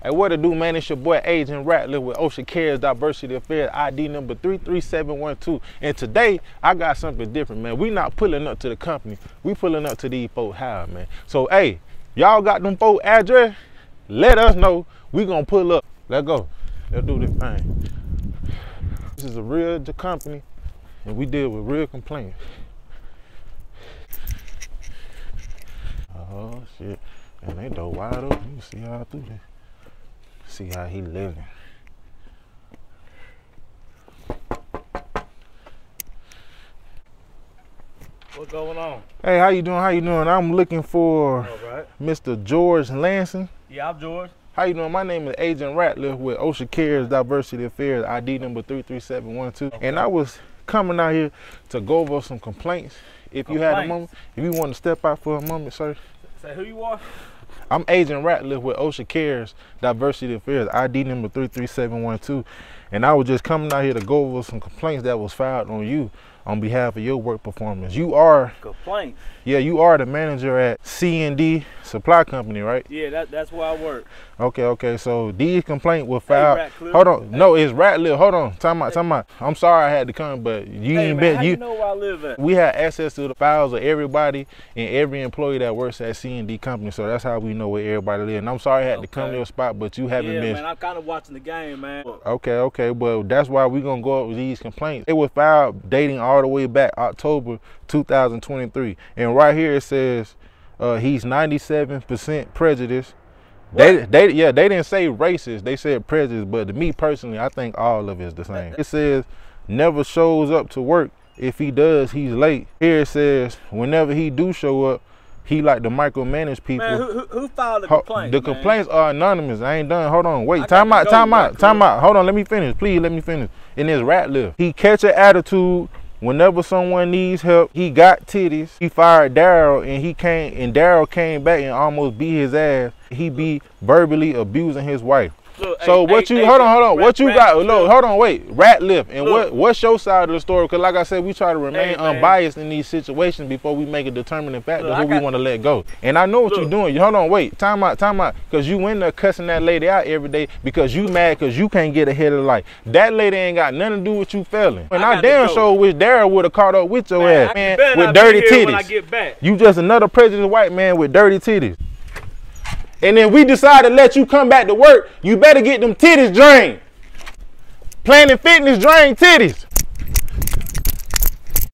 Hey, what to do, man? It's your boy Agent Ratliff with Ocean Cares Diversity Affairs ID number 33712. And today, I got something different, man. We not pulling up to the company. We pulling up to these folks' house, man. So, hey, y'all got them folks' address? Let us know. We gonna pull up. Let's go. Let's do this thing. This is a real company, and we deal with real complaints. Oh, shit. And they door wide open. You see all through there see how he living. What's going on? Hey, how you doing? How you doing? I'm looking for right. Mr. George Lansing. Yeah, I'm George. How you doing? My name is Agent Ratliff with Ocean Cares Diversity Affairs, ID number 33712. Okay. And I was coming out here to go over some complaints. If you had a moment, if you want to step out for a moment, sir. Say who you are? I'm Agent Ratliff with OSHA Cares Diversity Affairs, ID number 33712. And I was just coming out here to go over some complaints that was filed on you on behalf of your work performance. You are, Complaint. yeah, you are the manager at C&D Supply Company, right? Yeah, that, that's where I work. Okay, okay. So these complaints were filed. Ratcliffe. hold on. No, it's Ratliff. Hold on. Time out, time out. I'm sorry I had to come, but you Hey, ain't man, been you you know where I live at? we have access to the files of everybody and every employee that works at C&D company. So that's how we know where everybody lives. And I'm sorry I had to come to Okay. your spot, but you haven't Yeah, been man, I'm kind of watching the game, man. Okay, okay, but that's why we're gonna go up with these complaints. It was filed dating all the way back October 2023, and right here it says uh, he's 97% prejudiced. They, What? they, yeah, they didn't say racist. They said prejudice, but to me personally, I think all of it is the same. It says never shows up to work. If he does, he's late. Here it says whenever he do show up, he like to micromanage people. Man, who, who, filed the complaint? the man? complaints are anonymous. I ain't done. Hold on. Wait. I Time out. Time out. Time out. Hold on. Let me finish. Please let me finish. In this rat lift, he catch an attitude whenever someone needs help. He got titties. He fired Daryl, and he came and Daryl came back and almost beat his ass. He be verbally abusing his wife. Look, So hey, what hey, you hey, hold on, hold on. Rat- What you Rat- got? Look, hold on, wait. Rat lift. And Look. what what's your side of the story? Because like I said, we try to remain man. unbiased in these situations before we make a determining factor Look, who I we want to let go. And I know what you're doing. Hold on, wait. Time out, time out. Because you in there cussing that lady out every day because you mad because you can't get ahead of life. That lady ain't got nothing to do with you failing. And I I, damn sure wish Daryl would have caught up with your Man, ass, man, with dirty here When I titties. get back. You just another prejudiced white man with dirty titties. And then we decide to let you come back to work, you better get them titties drained. Planet Fitness drained titties.